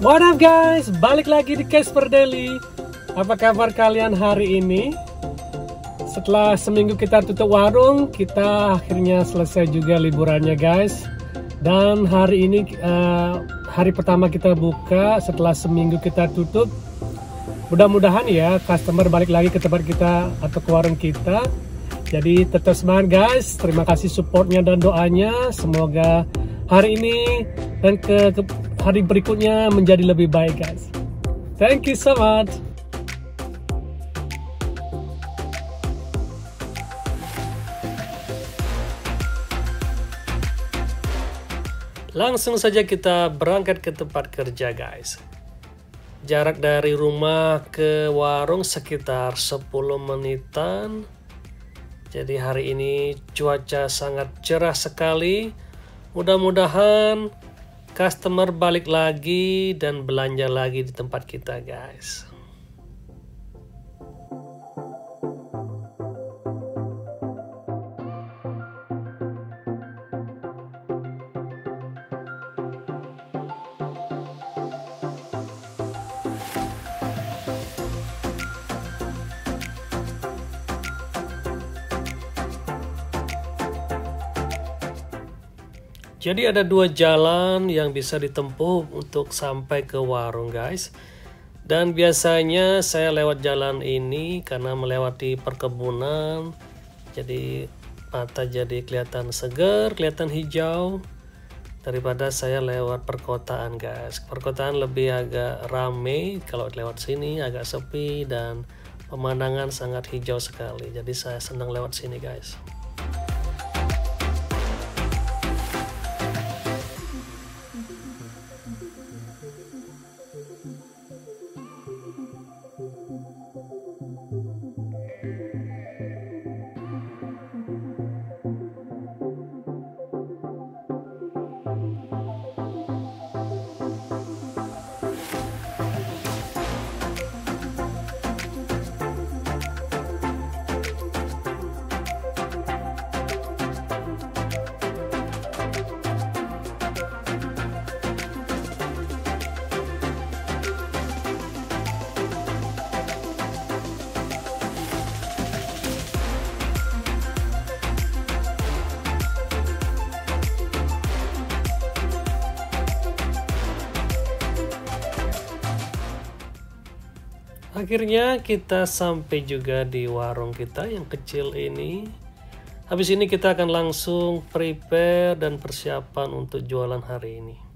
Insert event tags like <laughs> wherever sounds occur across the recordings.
What up guys, balik lagi di Casper Daily. Apa kabar kalian hari ini? Setelah seminggu kita tutup warung, kita akhirnya selesai juga liburannya guys. Dan hari ini, uh, hari pertama kita buka setelah seminggu kita tutup. Mudah-mudahan ya customer balik lagi ke tempat kita atau ke warung kita. Jadi tetap semangat guys, terima kasih supportnya dan doanya. Semoga hari ini dan ke, ke hari berikutnya menjadi lebih baik guys. Thank you so much. Langsung saja kita berangkat ke tempat kerja guys. Jarak dari rumah ke warung sekitar 10 menitan. Jadi hari ini cuaca sangat cerah sekali. Mudah-mudahan customer balik lagi dan belanja lagi di tempat kita guys Jadi ada dua jalan yang bisa ditempuh untuk sampai ke warung guys. Dan biasanya saya lewat jalan ini karena melewati perkebunan. Jadi mata jadi kelihatan segar, kelihatan hijau. Daripada saya lewat perkotaan guys. Perkotaan lebih agak rame kalau lewat sini agak sepi dan pemandangan sangat hijau sekali. Jadi saya senang lewat sini guys. Akhirnya kita sampai juga di warung kita yang kecil ini. Habis ini kita akan langsung prepare dan persiapan untuk jualan hari ini.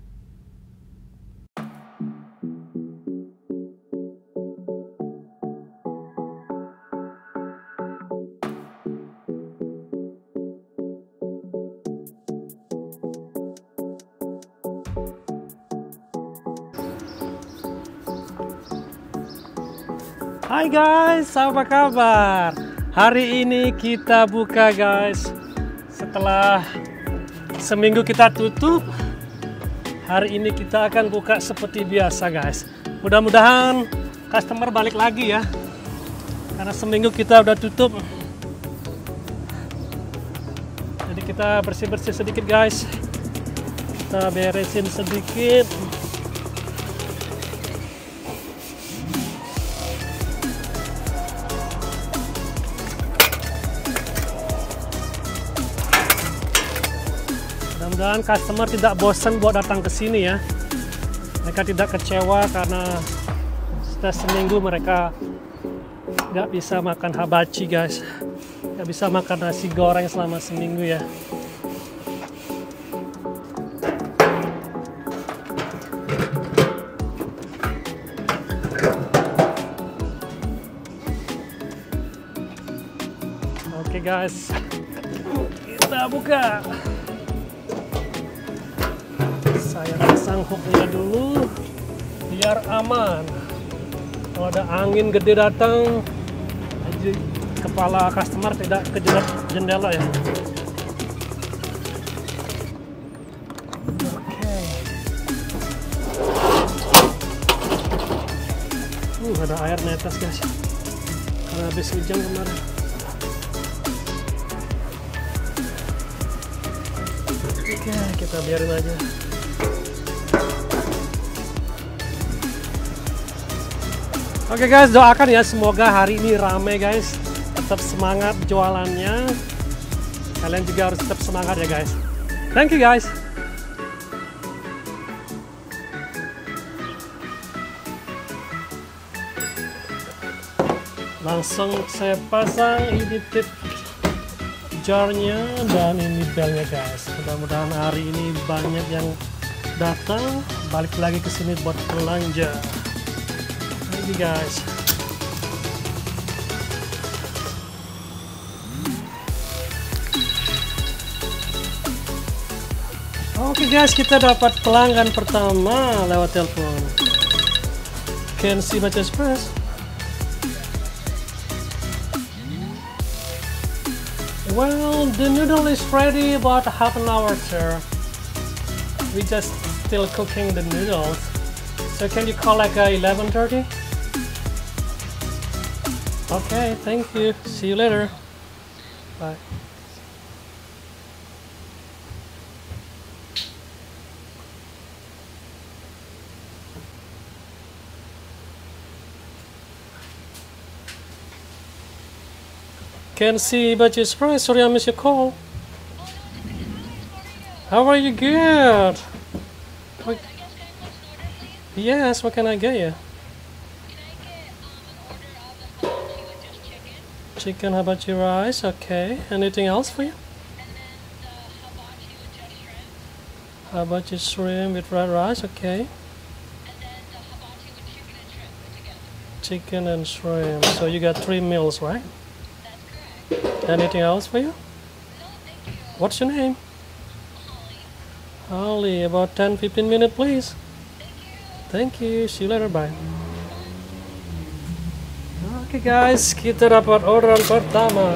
Hai guys, apa kabar? Hari ini kita buka guys. Setelah seminggu kita tutup Hari ini kita akan buka seperti biasa guys. Mudah-mudahan customer balik lagi ya. Karena seminggu kita udah tutup. Jadi kita bersih-bersih sedikit guys. Kita beresin sedikit mudah-mudahan customer tidak bosan buat datang ke sini ya. Mereka tidak kecewa karena sudah seminggu mereka nggak bisa makan habachi guys. Nggak bisa makan nasi goreng selama seminggu ya. Oke okay guys, kita buka pasang hooknya dulu biar aman. Kalau ada angin gede datang kepala customer tidak kejerat jendela ya. Oke. Uh ada air netes guys. Karena habis hujan kemarin. Oke, kita biarin aja. Oke okay guys, doakan ya semoga hari ini rame guys. Tetap semangat jualannya. Kalian juga harus tetap semangat ya guys. Thank you guys. Langsung saya pasang ini tip jarnya dan ini belnya guys. Mudah-mudahan hari ini banyak yang datang balik lagi ke sini buat belanja. Thank you guys. Oke okay guys, kita dapat pelanggan pertama lewat telepon. Can see my express. Well, the noodle is ready about half an hour, sir. We just still cooking the noodles. So can you call like uh, 11.30? Okay, thank you. See you later. Bye. Can't see but you're surprised. Sorry I missed your call. How are you? Good. What? Yes, what can I get you? Chicken, how about your rice? Okay. Anything else for you? How about your shrimp with red rice? Okay. Chicken and shrimp. So you got three meals, right? That's correct. Anything else for you? No, thank you. What's your name? Holly, about 10 15 minutes, please. Thank you. See you later. Bye. Oke okay guys, kita dapat orderan pertama.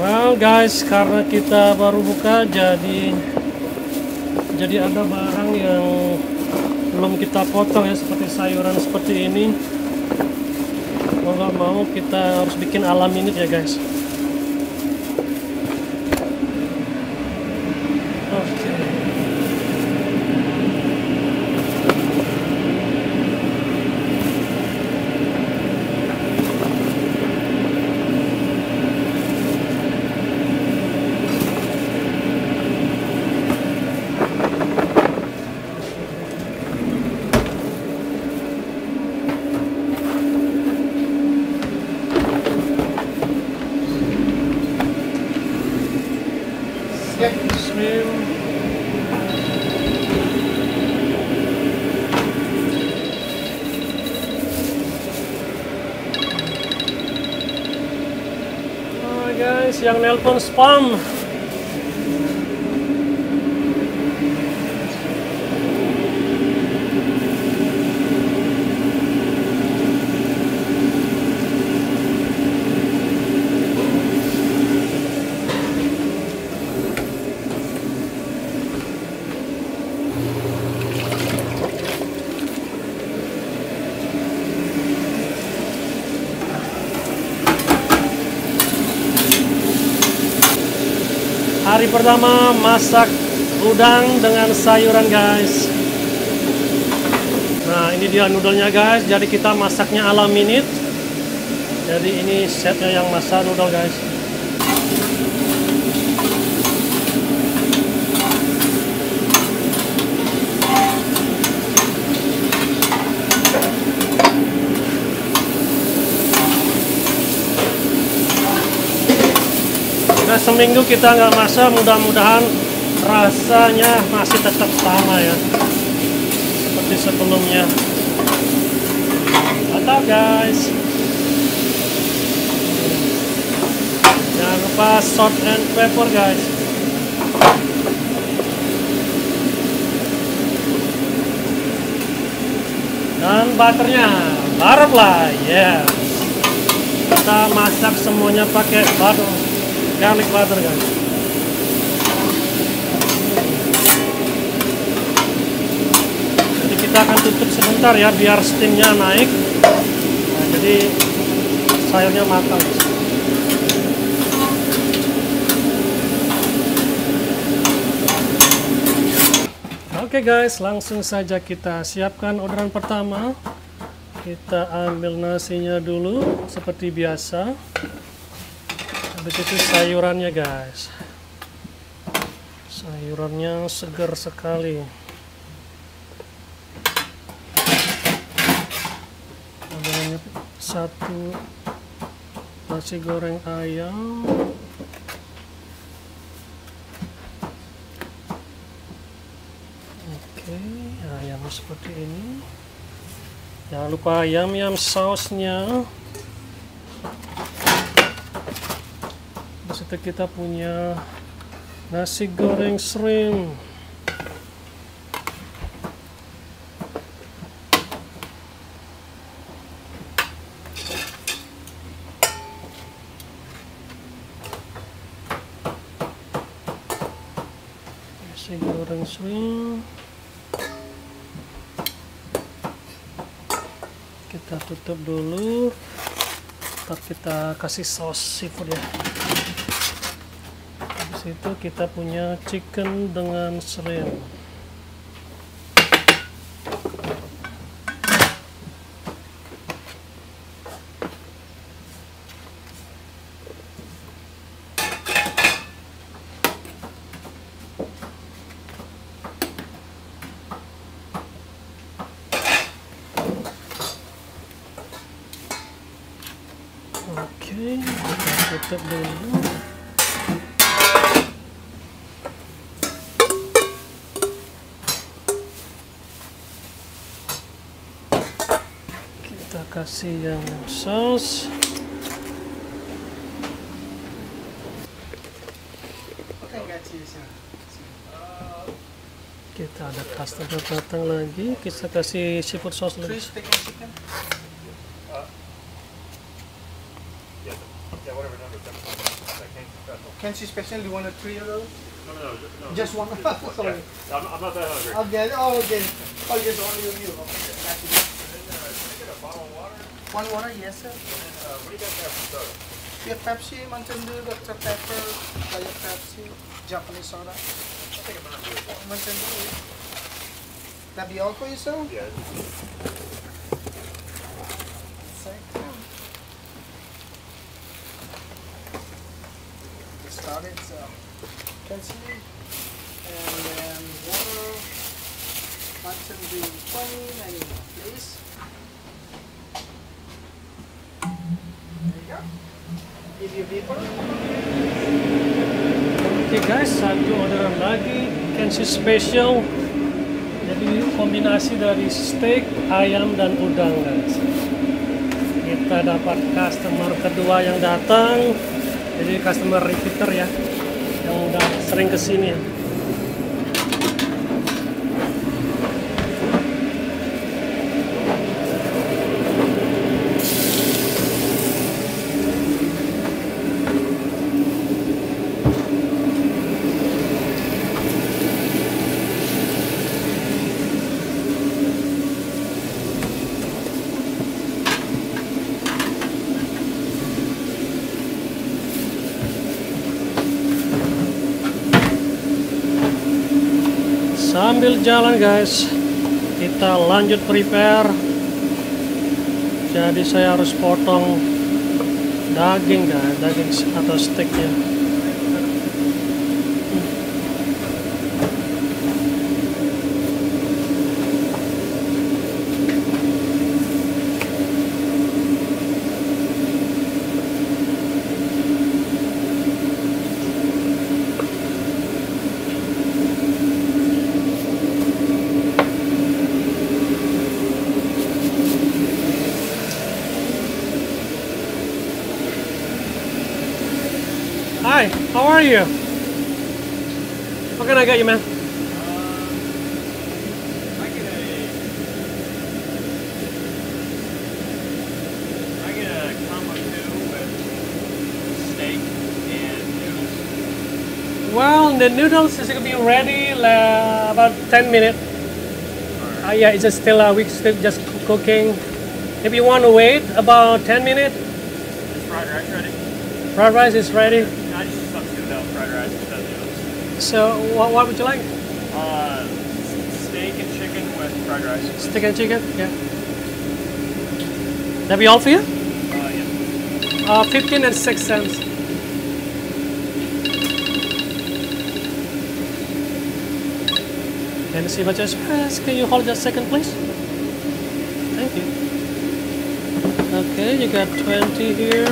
Well guys, karena kita baru buka jadi jadi ada barang yang belum kita potong ya seperti sayuran seperti ini. Mau kita harus bikin alam ini ya guys. transforma Pertama masak udang dengan sayuran guys. Nah ini dia noodlenya guys. Jadi kita masaknya ala minute. Jadi ini setnya yang masak noodle guys. Seminggu kita nggak masak, mudah-mudahan rasanya masih tetap sama ya, seperti sebelumnya. Mantap guys. Jangan lupa salt and pepper guys. Dan butternya, lah, ya. Kita masak semuanya pakai butter garlic butter guys jadi kita akan tutup sebentar ya biar steamnya naik nah, jadi sayurnya matang Oke okay guys, langsung saja kita siapkan orderan pertama. Kita ambil nasinya dulu seperti biasa. Habis itu sayurannya guys. Sayurannya segar sekali. Ada satu nasi goreng ayam. ayam seperti ini jangan lupa ayam yam sausnya di kita punya nasi goreng shrimp nasi goreng shrimp kita tutup dulu. Ntar kita kasih saus seafood ya habis itu kita punya chicken dengan shrimp kita tutup dulu kita kasih yang saus kita ada customer datang lagi kita kasih seafood sauce lagi Kenshi special, you want a three of those? No, no, no. no. Just one? <laughs> Sorry. Yeah, I'm, I'm not that hungry. Again, oh, again. Oh, just only of you. Okay, One water, yes, sir. And uh, what do you guys have for soda? We have Pepsi, Mountain Dew, Dr. Pepper, Diet Pepsi, Japanese soda. I'll take a Mountain Dew. Mountain Dew. That be all for you, sir? Yeah. Second. Started, so Kenshi, and then water, Mountain Dew 20, Oke guys, satu orderan lagi Kenshi Special. Jadi kombinasi dari steak, ayam dan udang guys. Kita dapat customer kedua yang datang. Jadi customer repeater ya, yang udah sering ke sini ya. Jalan guys, kita lanjut prepare. Jadi saya harus potong daging guys, daging atau steaknya. You? What can I get you, man? I get a. I get a combo two with steak and noodles. Well, the noodles is gonna be ready uh, about 10 minutes. Uh, yeah, it's just still uh, we still just cooking. If you want to wait about 10 minutes, fried rice ready? Fried rice is ready. I just substitute out fried rice instead of noodles. So what, what would you like? Uh, steak and chicken with fried rice. Steak and chicken? Yeah. That be all for you? Uh, yeah. Uh, 15 and 6 cents. Can you see my just press? Can you hold just a second, please? Thank you. Okay, you got 20 here.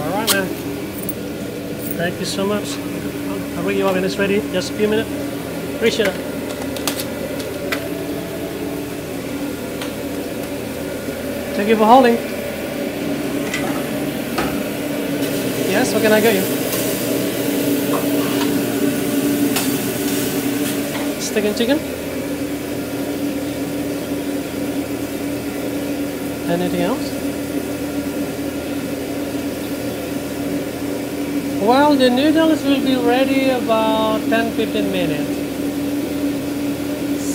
All right, man. Thank you so much. I'll bring you up when it's ready. Just a few minutes. Appreciate it. Thank you for holding. Yes, what can I get you? Steak and chicken? Anything else? Well, the noodles will be ready about 10-15 minutes.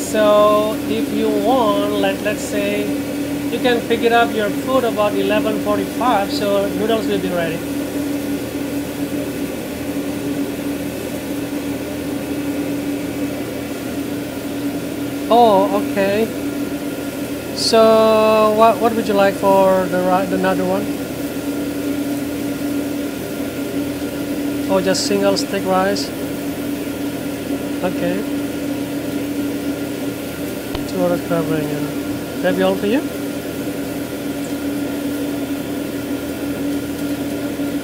So if you want, let, let's say, you can pick it up your food about 11.45, so noodles will be ready. Oh, okay. So what, what would you like for the, the another one? Oh, just single stick rice. Okay. Two orders covering. Uh, that be all for you?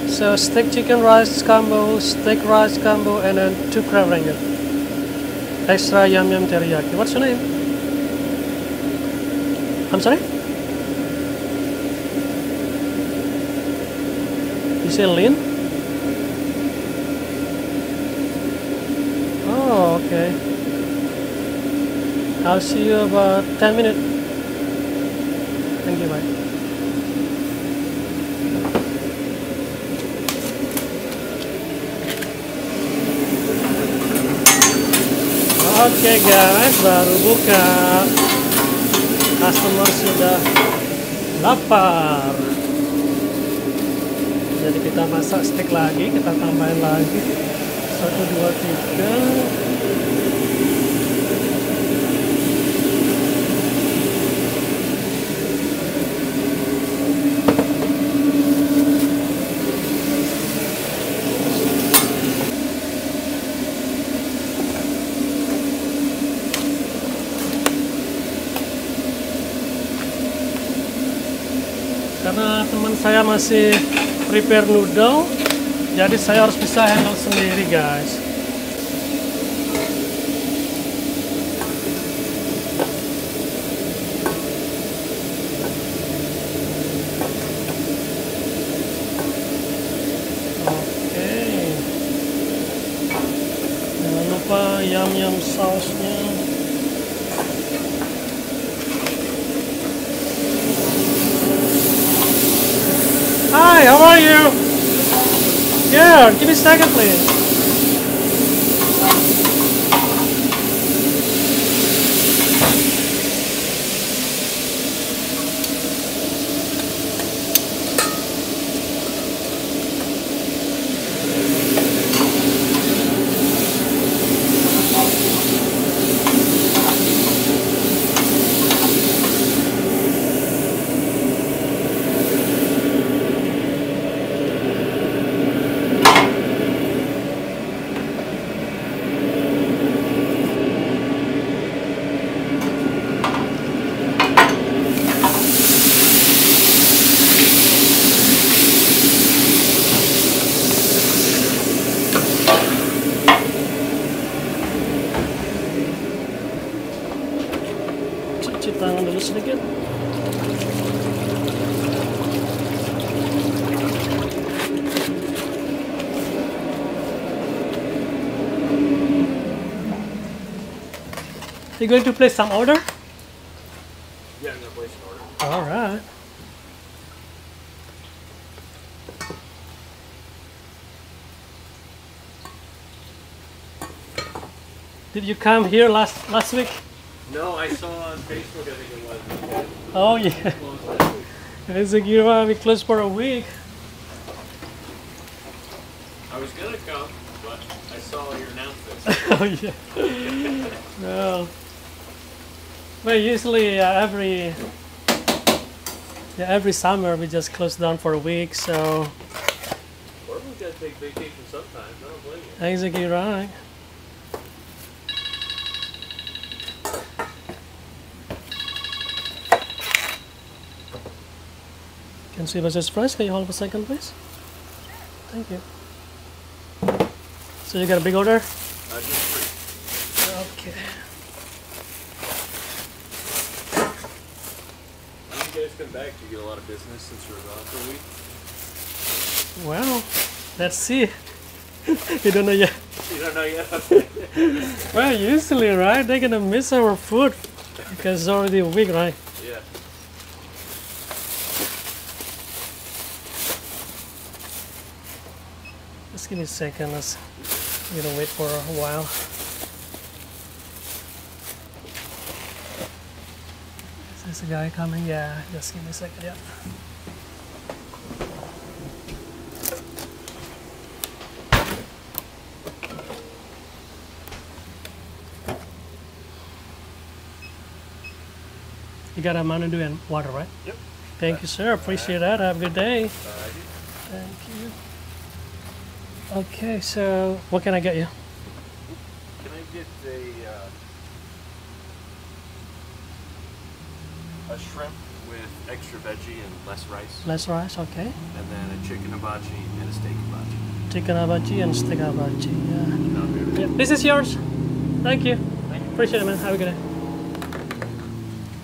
So steak chicken rice combo, steak rice combo, and then two crab. Extra yum yum teriyaki. What's your name? I'm sorry? You say Lynn? Okay. I'll see you about 10 minutes. Thank you, bye. Oke guys, baru buka. Customer sudah lapar. Jadi kita masak steak lagi, kita tambahin lagi. Satu, dua, tiga. Karena teman saya masih prepare noodle, jadi saya harus bisa handle sendiri guys. Yeah, give me a second, please. You're going to play some order? Yeah, I'm going to place some order. All right. Did you come here last last week? No, I saw on Facebook. I think it was. Oh yeah. <laughs> It's think you want to be closed for a week. I was gonna come, but I saw your announcement. <laughs> oh yeah. <laughs> well well, usually uh, every yeah every summer we just close down for a week. So Or we gotta take vacation sometimes. I don't blame you. exactly right. Can see versus price. Can you hold for a second, please? Thank you. So you got a big order? Uh, just free. Okay. You back, do you get a lot of business since you were gone for a week? Well, let's see. <laughs> you don't know yet. You don't know yet? <laughs> <laughs> Well, usually, right? They're gonna miss our food because it's already a week, right? yeah. Just give me a second. Let's. You gonna wait for a while. Is this a guy coming? Yeah. Just give me a second. Yeah. You got a Mountain Dew and water, right? Yep. Thank you, sir. Appreciate that. Have a good day. Thank you. Okay, so what can I get you? can I get a uh, a shrimp with extra veggie and less rice, Less rice, okay. and then a chicken hibachi and a steak hibachi? Chicken hibachi and steak hibachi. Yeah. Yeah. This is yours. Thank you. Thank you. Appreciate it, man. Have a good day.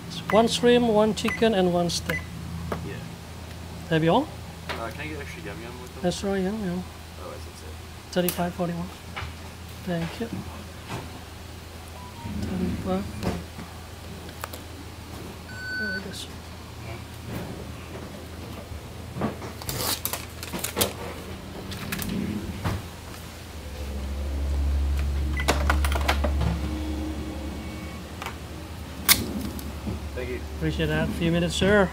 It's one shrimp, one chicken, and one steak. Yeah. That be all? Uh, can I get extra yum yum with them? That's right, yeah, yeah. Otherwise, that's it. Thirty-five forty-one. Thank you. Thirty-five. There it is. You. Appreciate that. A few minutes, sir.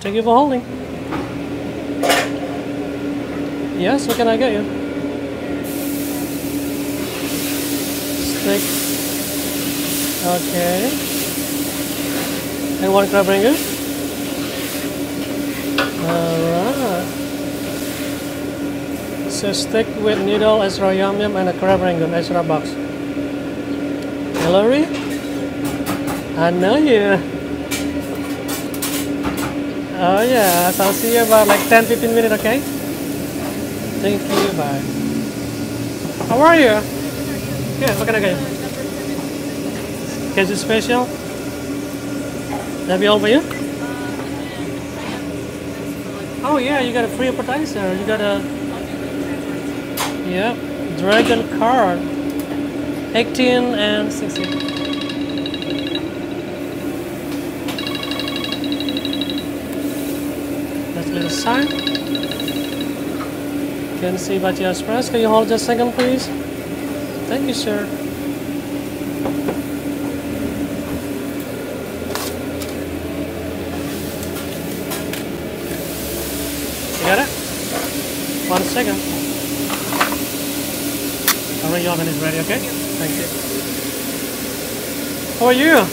Thank you for holding. Yes, what can I get you? Steak. Okay. And one crab rangoon? Alright. So steak with noodle, extra yum yum, and a crab rangoon, extra box. Hillary? I know you. Oh yeah, I'll see you about like 10-15 minutes, okay? Thank you, bye. How are you? Good, what can I get you? Queso special? That be all for you? Oh yeah, you got a free appetizer. You got a... Yep, dragon card. 18 and 16. Sign. Can see Batia Express. Can you hold just a second, please? Thank you, sir. You got it? One second. Your oven is ready, okay? Thank you. How are you?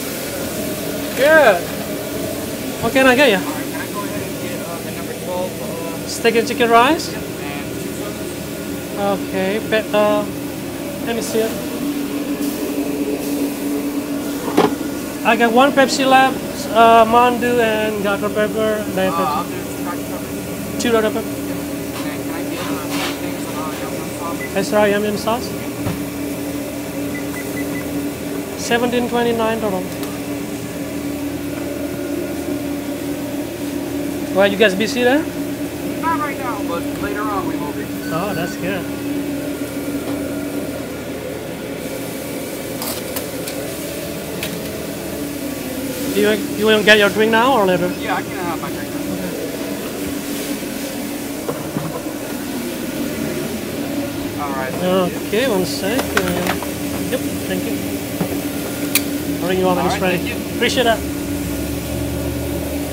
Good. What can I get you? Can I go ahead and get uh, the number 12 uh, Steak and chicken rice? and two sodas? Okay, but uh, let me see it. I got one Pepsi Lab, uh, Mandu, and Dr. Pepper. Diet Uh, Pepsi. do Dr. Pepper. Two Dr. Pepper. And can I get uh, yum yum sauce? Extra yum yum sauce. Seventeen twenty nine total. Well, you guys busy there? Now, but later on we will be. Oh, that's good. Do you you want to get your drink now or later? Yeah, I can have my drink. now. All right. Okay, one sec. Uh, yep, thank you. I'll ring you on when All it's right, ready. thank you. Appreciate that.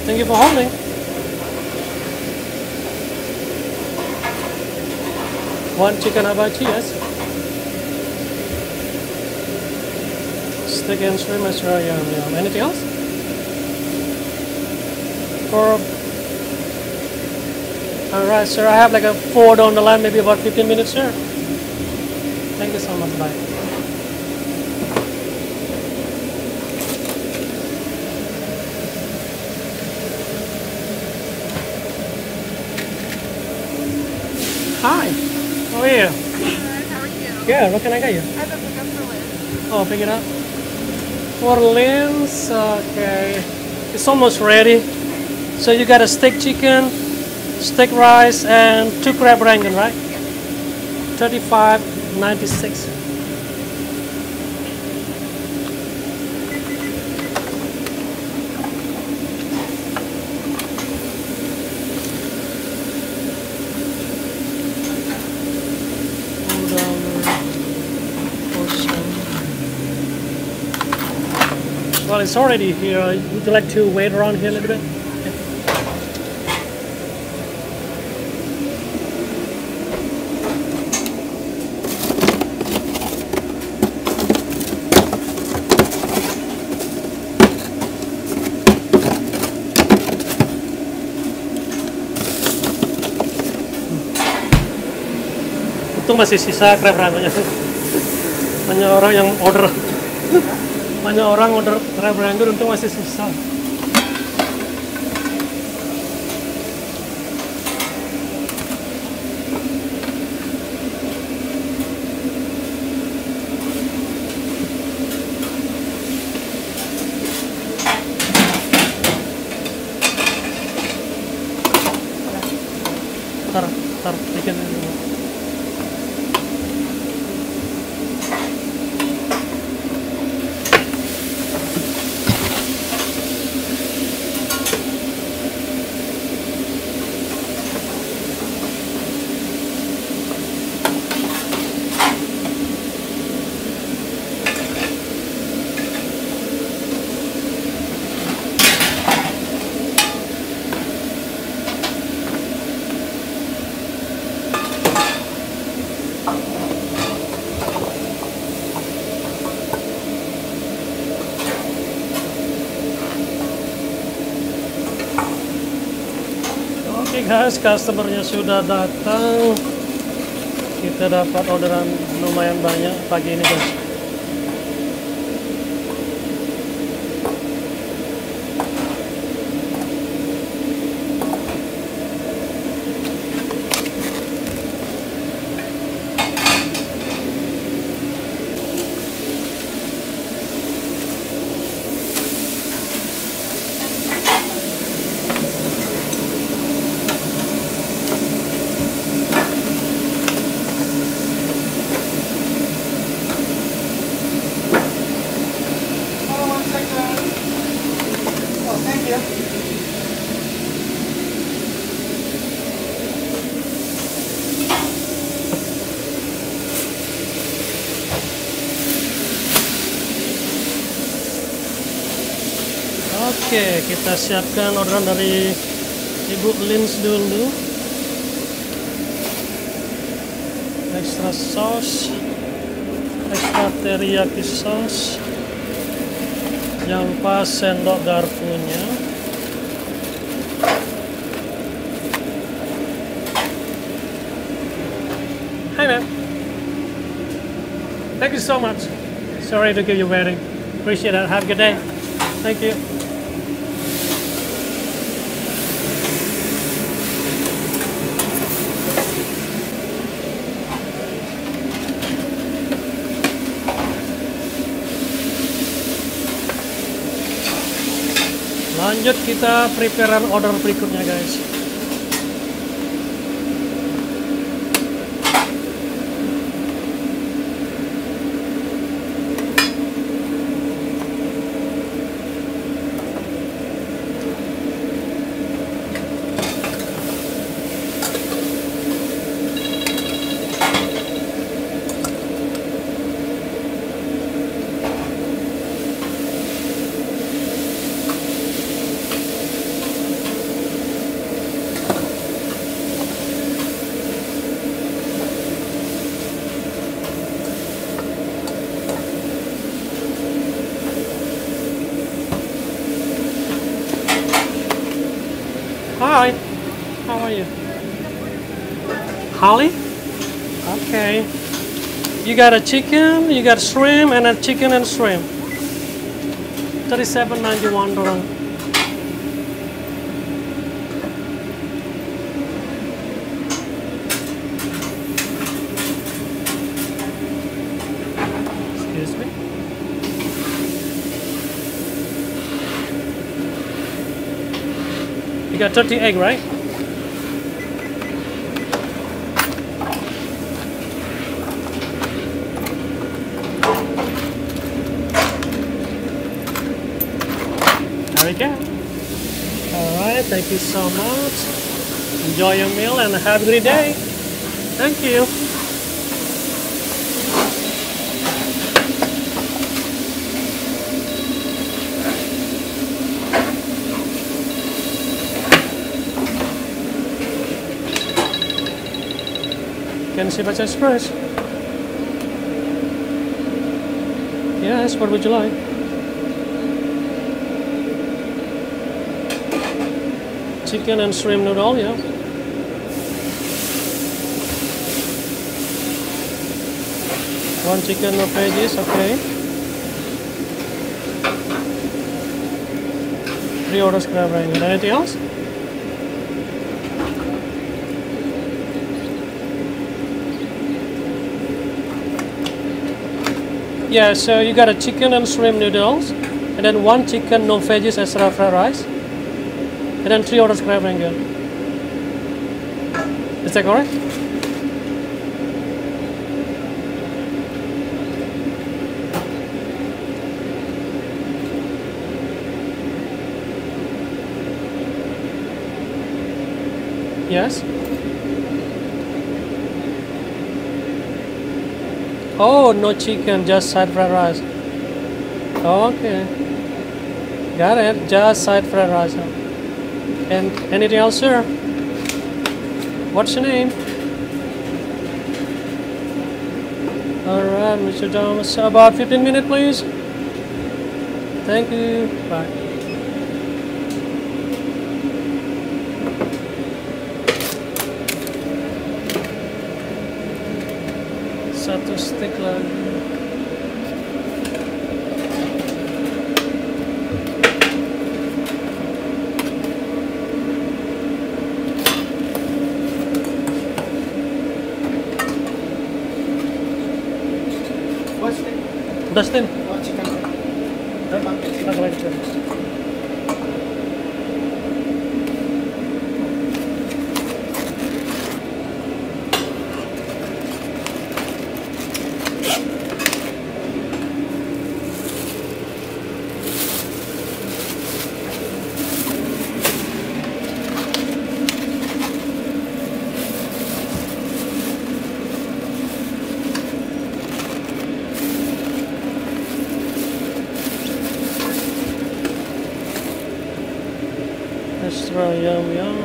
Thank you for holding. One chicken hibachi, yes. Steak and shrimp, extra yum yum. Anything else? For Alright, sir. I have like a four down the line, maybe about 15 minutes, sir. Thank you so much. Bye. Hi. How are you? How are you? Good. What can I get you? I have a pickup for Liz. Oh, pick it up. For Lynn's, okay. It's almost ready. So you got a steak chicken, steak rice, and two crab rangoon, right? Thirty-five ninety-six. Well, it's already here. Would you like to wait around here a little bit? Itu masih sisa crab rangonya. <laughs> Banyak orang yang order. <laughs> banyak orang order travel itu untuk masih susah. Guys, customernya sudah datang. Kita dapat orderan lumayan banyak pagi ini guys. Kita siapkan orderan dari Ibu Lins dulu. Extra sauce, extra teriyaki sauce. Jangan lupa sendok garpunya. Hi, ma'am. Thank you so much. Sorry to give you waiting. Appreciate it. Have a good day. Thank you. Lanjut kita preparean order berikutnya guys. Holly? Okay. You got a chicken, you got shrimp, and a chicken and shrimp. Thirty-seven ninety-one dorong. Excuse me. You got 30 egg, right? There we go. Alright, thank you so much. Enjoy your meal and have a great day. Thank you. Can see Express? Yes, what would you like? Chicken and shrimp noodle, yeah. One chicken, no veggies, okay. Three orders crab rangoon. Anything else? Yeah, so you got a chicken and shrimp noodles, and then one chicken, no veggies, extra fried rice, and then three orders crab rangoon. Is that correct? Yes. Oh, no chicken, just side fried rice. Okay. Got it, just side fried rice. And anything else, sir? What's your name? Alright, Mr. Thomas. About 15 minutes, please. Thank you. Bye. Satu stick lagi. What's the Dustin. oh, chicken? Satu lagi, sir. Extra yum yum.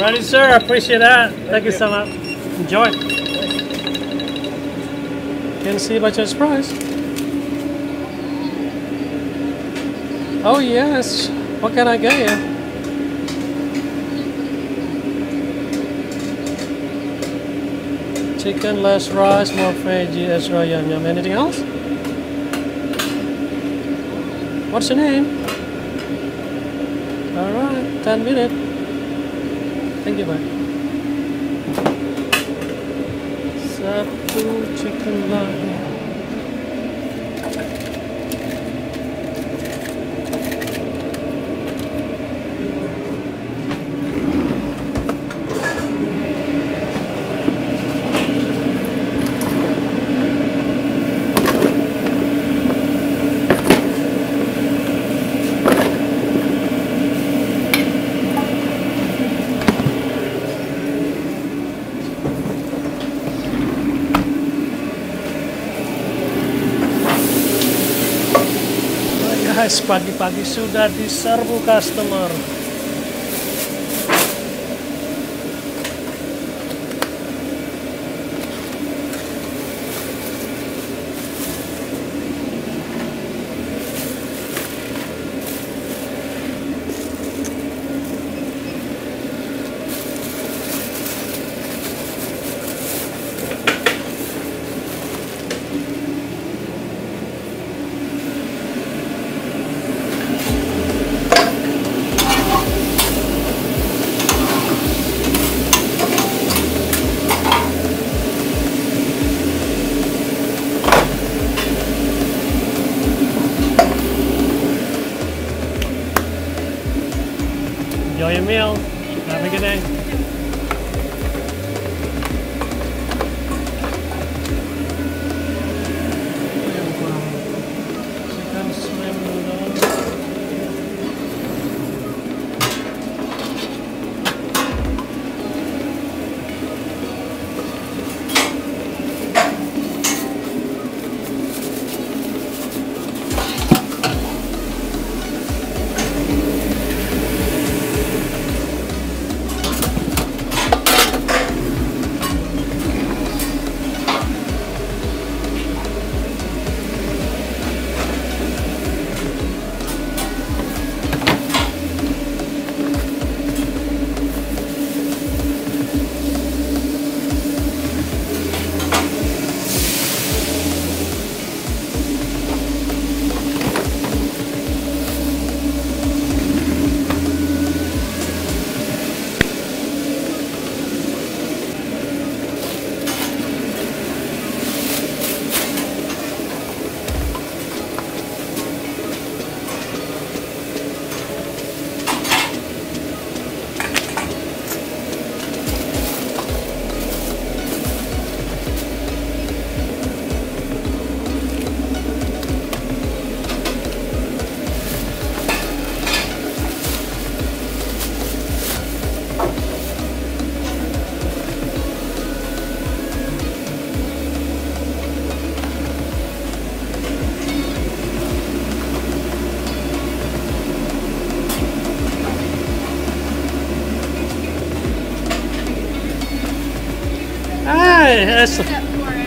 Ready, sir. I appreciate that. Thank, you so much. Enjoy. Can see by your surprise. Oh yes. What can I get you? Chicken, less rice, more veggie, extra yum yum. Anything else? What's your name? Alright, 10 minutes. Thank you, bye. Satu chicken lagi. Guys, pagi-pagi sudah diserbu customer. 没有？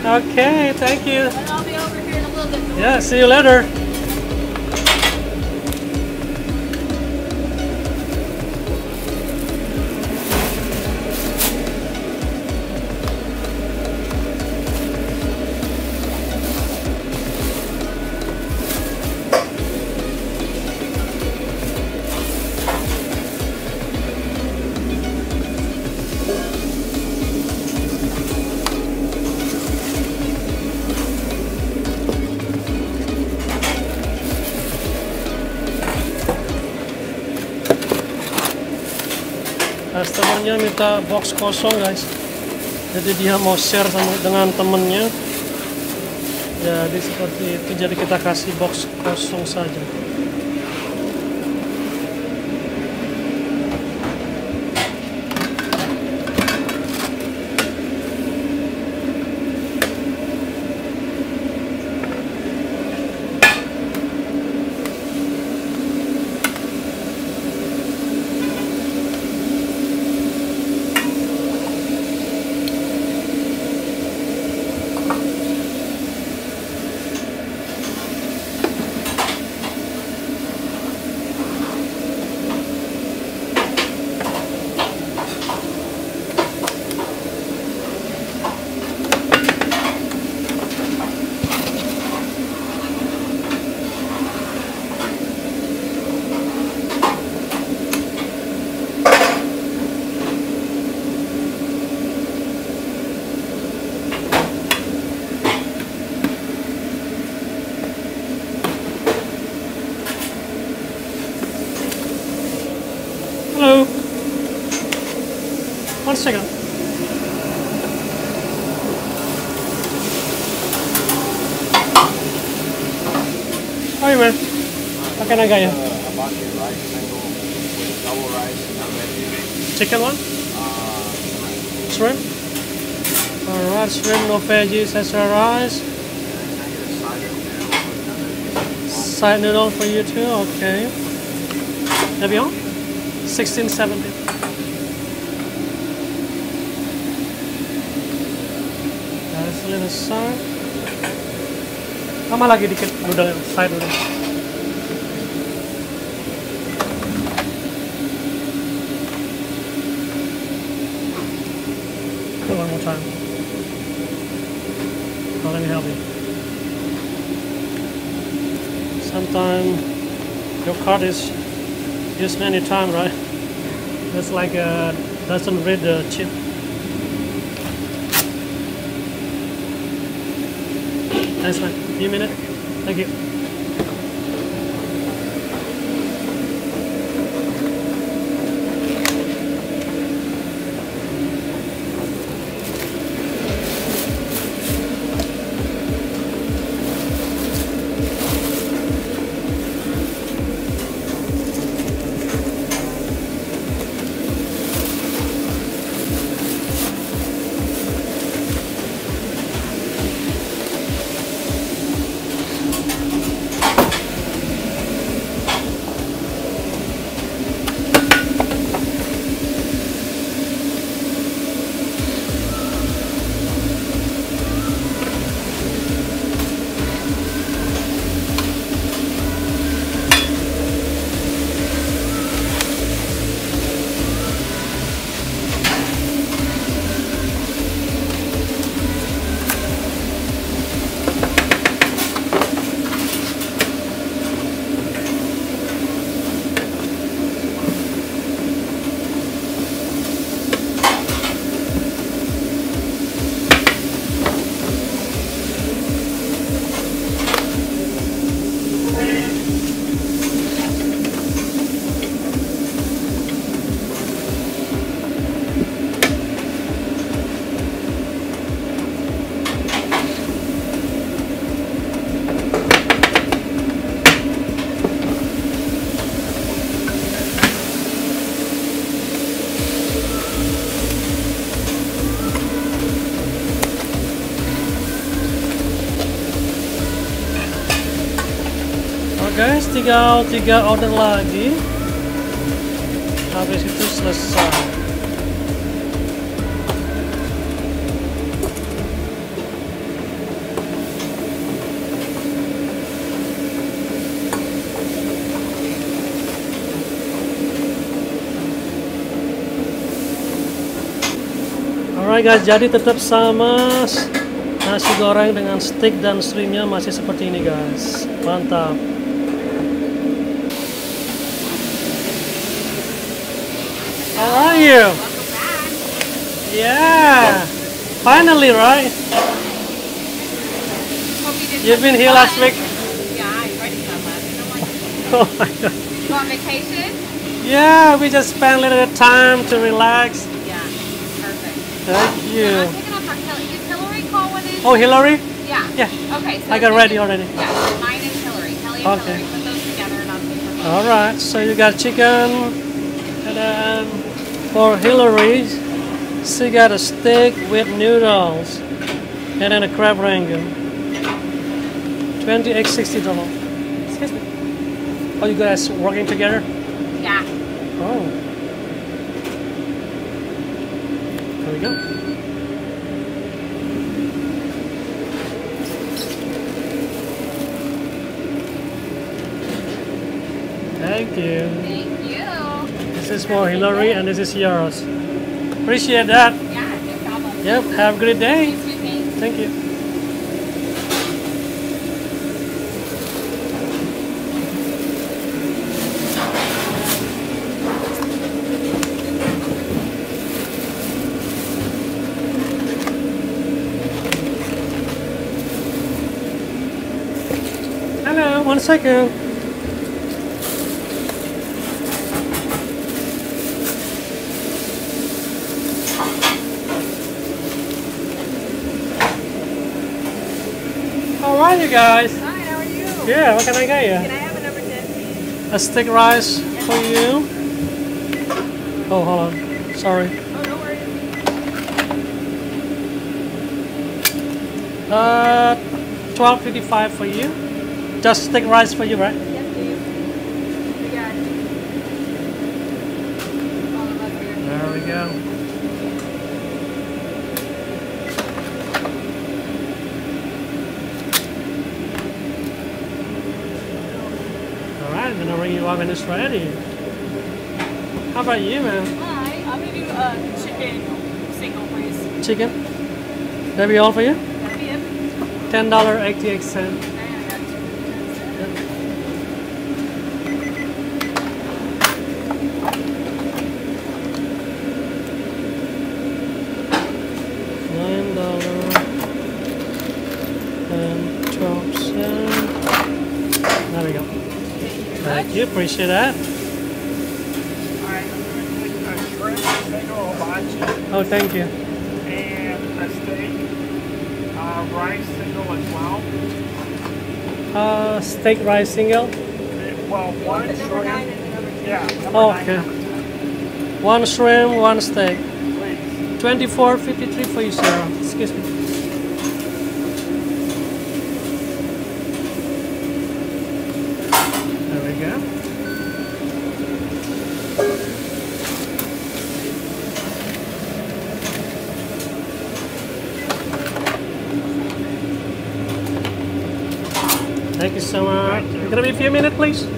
Okay, thank you. And I'll be over here in a little bit. Yeah, see you later. Box kosong guys. Jadi dia mau share sama dengan temennya. Jadi seperti itu. Jadi kita kasih box kosong saja. Can I get you? Rice. Chicken one? Shrimp? Alright, shrimp, no veggies, extra rice. Side noodle for you too, okay. Evian? 1670. That's a little side. Tambah lagi dikit noodle, side noodle. Do it one more time. Now let me help you. Sometime your card is used many times, right? It's like uh, doesn't read the chip. Nice one. Few minutes. Thank you. Tinggal tiga order lagi. Habis itu selesai. Alright guys, jadi tetap sama nasi goreng dengan steak dan shrimpnya masih seperti ini guys. Mantap. How are you? Welcome back. Yeah. Finally, right? You've been here last week. Yeah, I already done last. I'm Oh my god. you on vacation? Yeah, we just spent a little bit of time to relax. Yeah. Perfect. Thank I'm you. picking up for Hillary. Did Hillary call one in? Oh, Hillary? Yeah. Yeah. Okay. So I got ready already. Yeah. Mine and Hillary. Kelly and Okay. Hillary. Put those together and I'll. All right. So you got chicken, and then for Hillary, she got a steak with noodles, and then a crab rangoon. Twenty-eight sixty dollars. Excuse me. Oh, you guys working together? Yeah. Oh. There we go. Thank you. This is for Hillary and this is yours. Appreciate that. Yeah. No problem. Yep, have a great day. Thanks, sweet thing. Thank you. Hello, one second. How are you guys? Hi, how are you? Yeah, what can I get you? Can I have a number 10. A stick rice for you. Oh, hold on. Sorry. Oh, no worries. Uh, twelve fifty-five for you. Just stick rice for you, right? well, when it's ready. How about you, man? Hi, I'm gonna do uh, chicken single, please. Chicken? That'd be all for you? That'd be it. $10.88. single hibachi, Oh, thank you. and a steak. Uh, rice single as well. Uh, steak rice single. Well, one shrimp. Yeah. Oh, okay. One shrimp, one steak. Twenty-four fifty-three for you, Sarah. Excuse me. There we go. Thank you so much. Thank you. Gonna be a few minutes, please.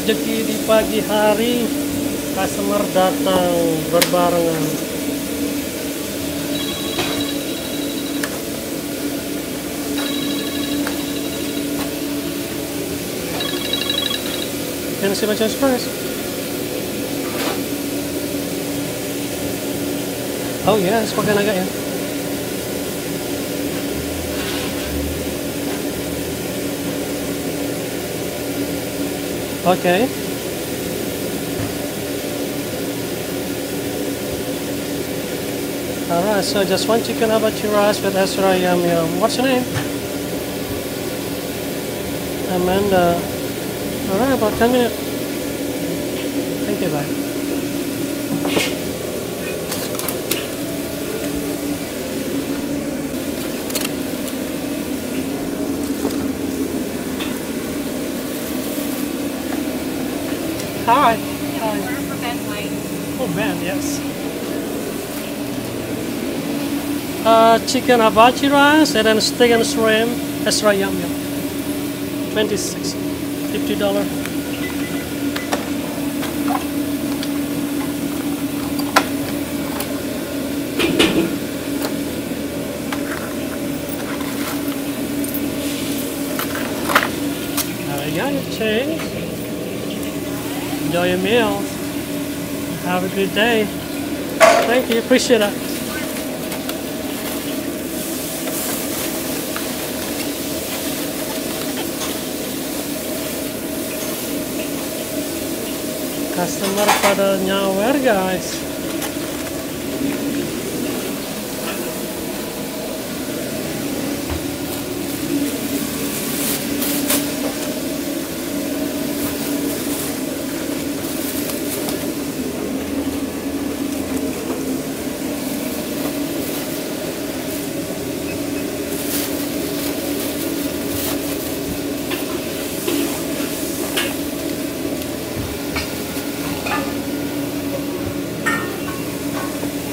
Rezeki di pagi hari customer datang berbarengan. Can I see my chance first? Oh yes, pakai naga ya. Okay. Alright, so just one chicken hibachi rice with extra yum yum. What's your name? Amanda. Alright, about 10 minutes. Thank you, bye. Hi. Oh man, yes. Uh, chicken hibachi rice and then steak and shrimp, extra yum yum. 26 50 dollar. There you go, your change. Your. Have a good day. Thank you, appreciate it. Customer pada nyawer guys.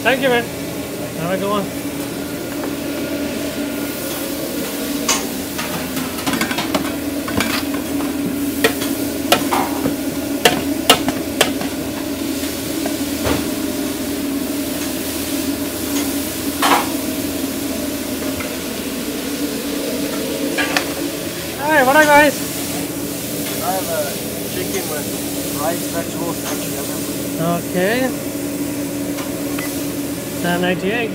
Thank you, man. Have a good one. Hi, what are guys? I have a chicken with rice, vegetables, and yum Okay. 1098.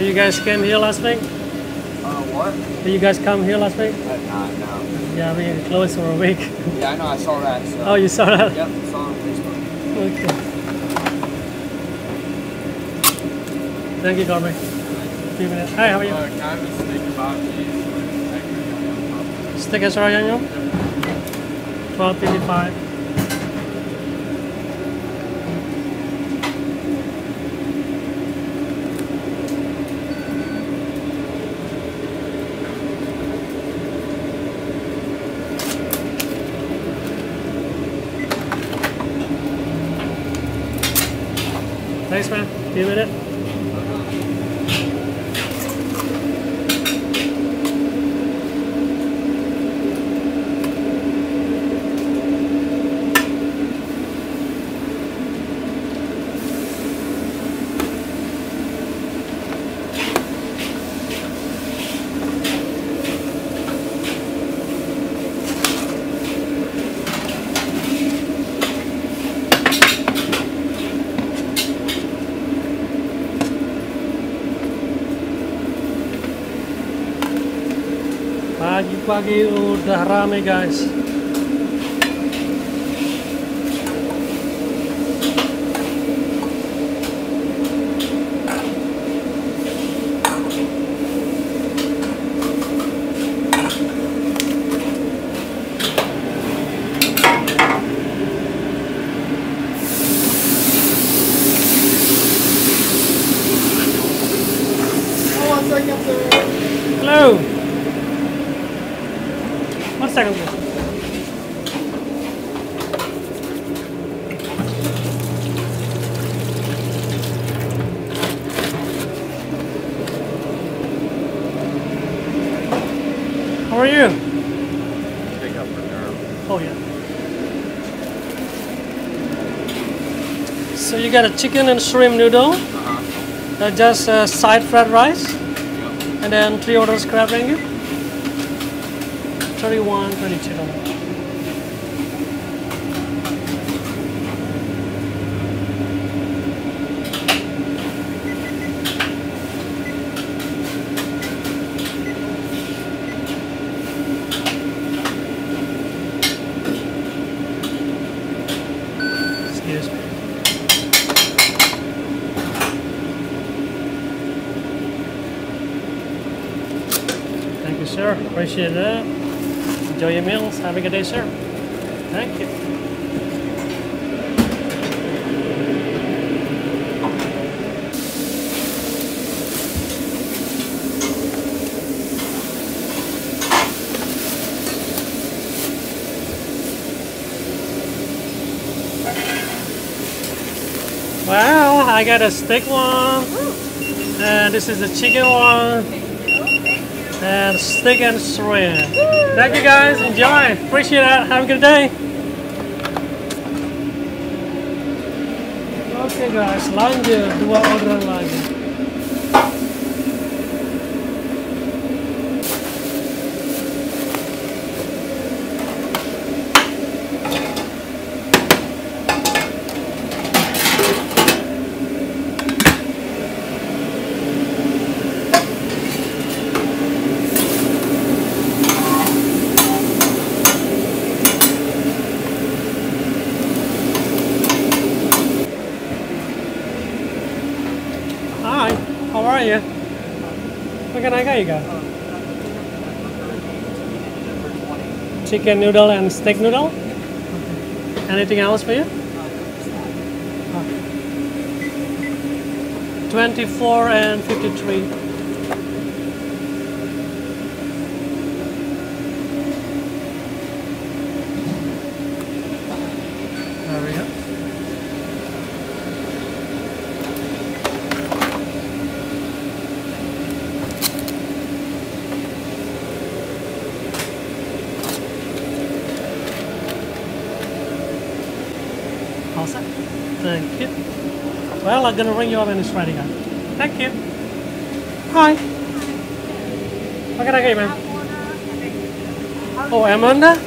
You guys came here last week? Uh, what? Did you guys come here last week? Uh, nah, no. Yeah, we closed for a week. Yeah, I know, I saw that. So. Oh, you saw that? Yep, I saw on Facebook. Okay. Thank you, Corbin. Few minutes. Hi, how are you? Uh, can I have a steak about cheese with extra yum yum? Steak extra yum yum? 1255. Few minutes. Pagi-pagi udah rame guys. You got a chicken and shrimp noodle, Uh-huh. uh, just uh, side fried rice, and then three orders crab rangoon. 31, 22 dollars. sir. Appreciate that. Enjoy your meals. Have a good day, sir. Thank you. Well, I got a steak one, and this is a chicken one, and stick and shrimp. Thank you guys, enjoy, appreciate it, have a good day. Okay guys, lanjut dua lagi. Hi, how are you? What can I get you guys? Chicken noodle and steak noodle? Anything else for you? 24 and 53. There we go. All set. Thank you. I'm gonna ring you up when it's ready. Thank you. Hi. What can I get you, ma'am? Oh, Amanda?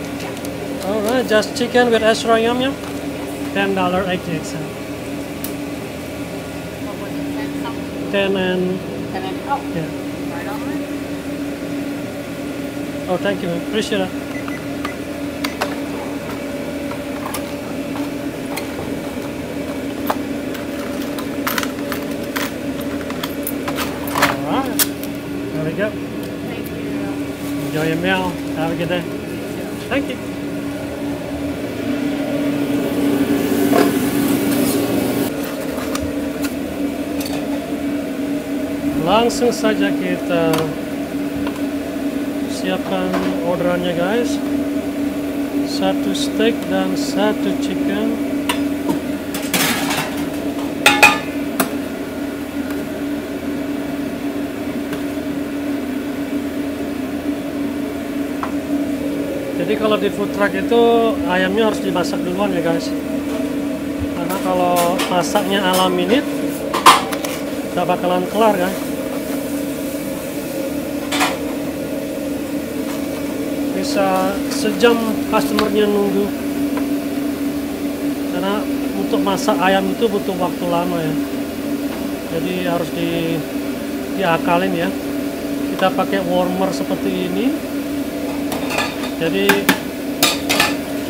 Alright, just chicken with extra yum yum. Ten dollar eighty-eight cent. What? Ten something? Ten and And oh, yeah. right on. Oh, thank you. Appreciate it. Langsung saja kita siapkan orderannya guys. Satu steak dan satu chicken. Jadi kalau di food truck itu ayamnya harus dimasak duluan ya guys. Karena kalau masaknya ala minute nggak bakalan kelar kan. Bisa sejam customernya nunggu. Karena untuk masak ayam itu butuh waktu lama ya. Jadi harus di diakalin ya. Kita pakai warmer seperti ini jadi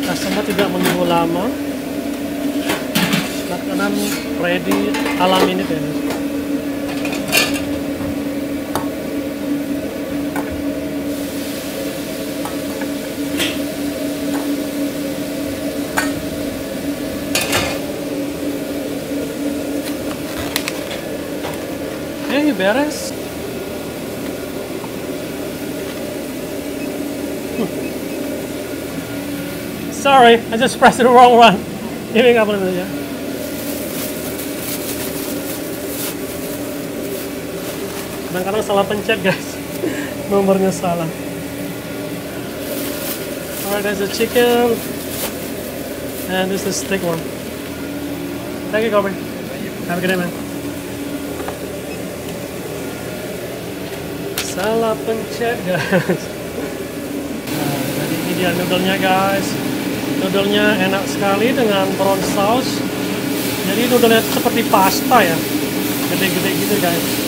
customer tidak menunggu lama makanan ready alam ini ya Oke, beres. Sorry, I just pressed the wrong one. Up a little ya. Kadang-kadang salah pencet guys. <laughs> Nomornya salah. Alright, there's a chicken. And this is steak one. Thank you, Kobe. Have a good day, man. Salah pencet guys. Nah, jadi ini dia noodle-nya guys. Noodle-nya enak sekali dengan brown sauce. Jadi noodle-nya seperti pasta ya. Gede-gede gitu guys.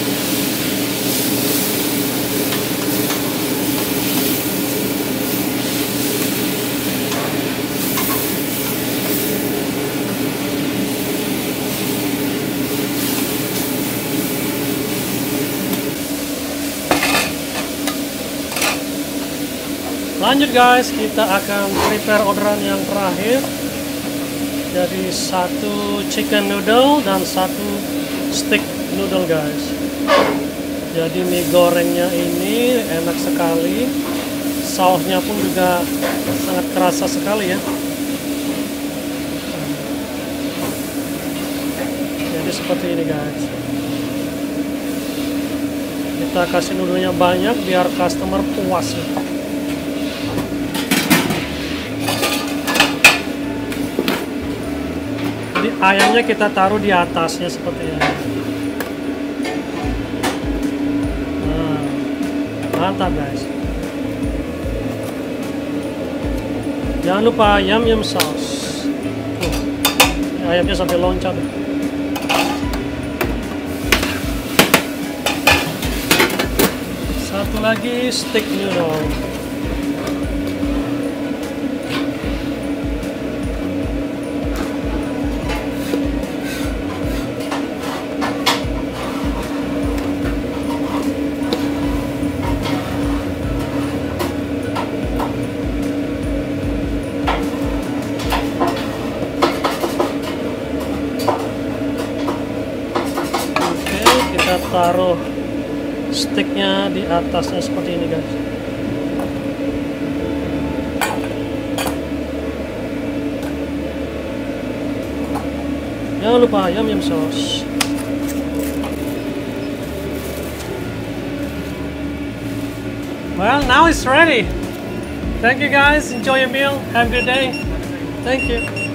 Lanjut guys, kita akan prepare orderan yang terakhir. Jadi satu chicken noodle dan satu stick noodle guys. Jadi mie gorengnya ini enak sekali. Sausnya pun juga sangat kerasa sekali ya. Jadi seperti ini guys. Kita kasih noodlenya banyak biar customer puas ya. Ayamnya kita taruh di atasnya seperti ini. Nah, mantap guys. Jangan lupa yum yum. Tuh, ayamnya sampai loncat. Satu lagi stick noodle. Sticknya di atasnya seperti ini guys. Jangan lupa yum yum sauce. Well, now it's ready. Thank you guys. Enjoy your meal. Have a good day. Thank you.